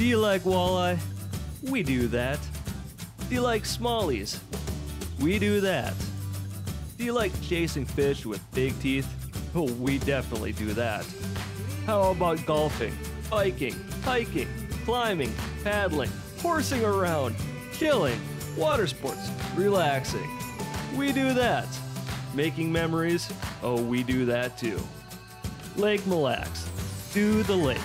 Do you like walleye? We do that. Do you like smallies? We do that. Do you like chasing fish with big teeth? Oh, we definitely do that. How about golfing, biking, hiking, climbing, paddling, horsing around, killing, water sports, relaxing? We do that. Making memories? Oh, we do that too. Lake Mille Lacs. Do the lake.